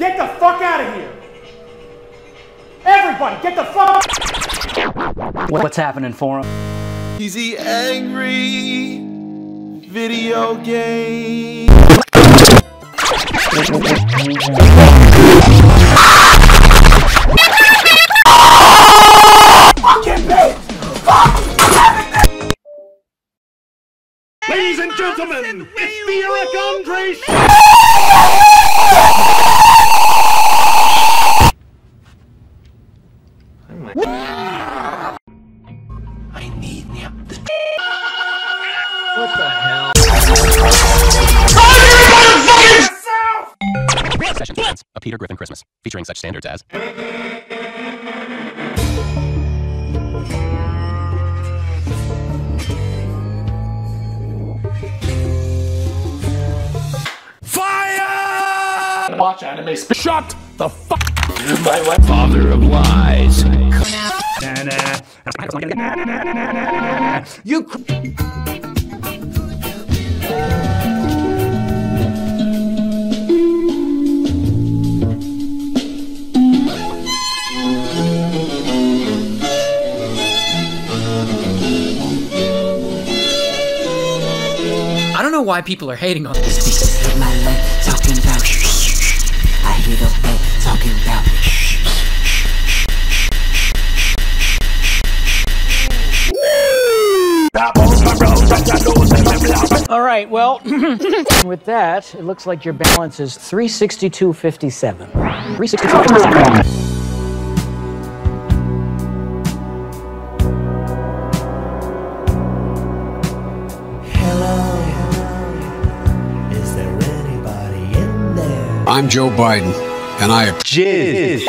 Get the fuck out of here! Everybody, get the fuck! What's happening for him? Easy angry video game. Ladies and gentlemen, it's the Eric Andre Show! Sessions presents A Peter Griffin Christmas, featuring such standards as Fire! Watch anime. Sp- Shut the fuck my wife. Father of lies. You I don't know why people are hating on this. Pieces of my life talking about shh, shh, shh. I hear the boat talking about shh, shh, shh. All right, well, with that, it looks like your balance is 362.57. 362.57. I'm Joe Biden, and I. Jizz.